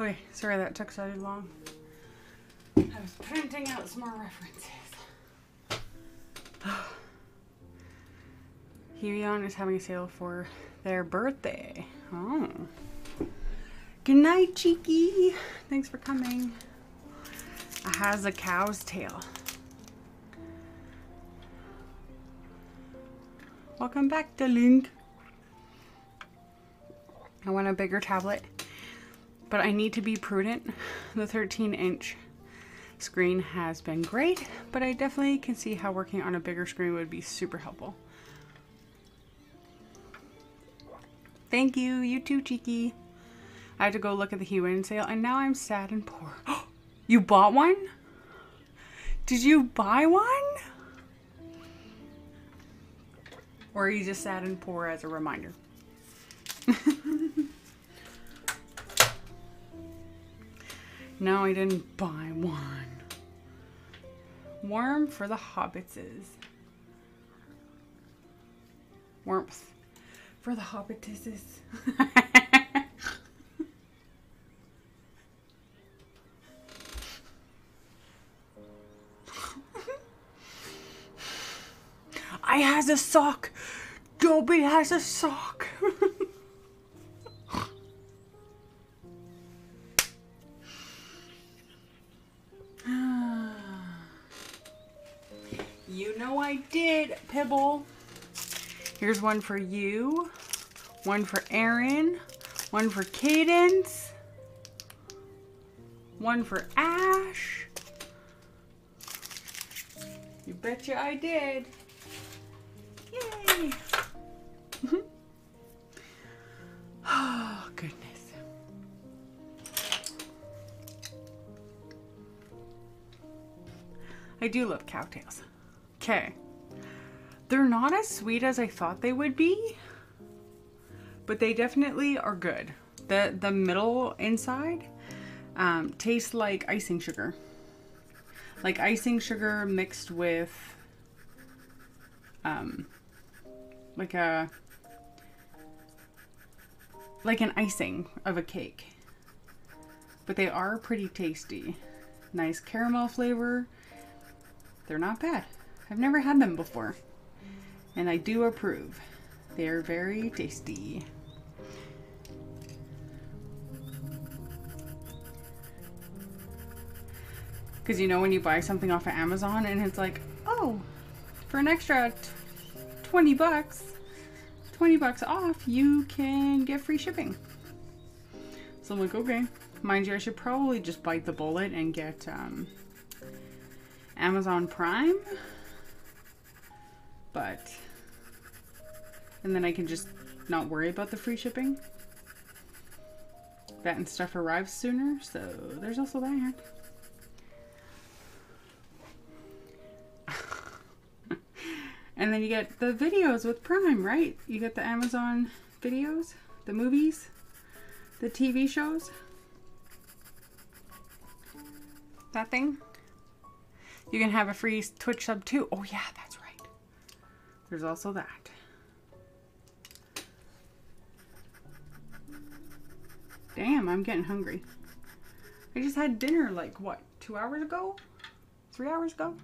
Okay, sorry that took so long. I was printing out some more references. Huion is having a sale for their birthday. Oh. Good night, Cheeky. Thanks for coming. It has a cow's tail. Welcome back to Link. I want a bigger tablet, but I need to be prudent. The 13 inch screen has been great, but I definitely can see how working on a bigger screen would be super helpful. Thank you, you too, Cheeky. I had to go look at the Huion sale and now I'm sad and poor. you bought one? Did you buy one? Or are you just sad and poor as a reminder? No, I didn't buy one. Warm for the hobbitses. Warmth for the hobbitesses. I has a sock. Dobby has a sock. you know I did, Pibble. Here's one for you, one for Aaron, one for Cadence, one for Ash. You betcha I did. Yay! oh, goodness. I do love Cow Tales. Okay. They're not as sweet as I thought they would be, but they definitely are good. The, the middle inside um, tastes like icing sugar. Like icing sugar mixed with um, like a like an icing of a cake. But they are pretty tasty. Nice caramel flavor. They're not bad. I've never had them before. And I do approve. They're very tasty. Because you know when you buy something off of Amazon and it's like, oh, for an extra 20 bucks, 20 bucks off, you can get free shipping. So I'm like, okay. Mind you, I should probably just bite the bullet and get um, Amazon Prime. But, and then I can just not worry about the free shipping. That and stuff arrives sooner, so there's also that. And then you get the videos with Prime, right? You get the Amazon videos, the movies, the TV shows. That thing. You can have a free Twitch sub too. Oh yeah, that's. There's also that. Damn, I'm getting hungry. I just had dinner like, what, two hours ago? Three hours ago?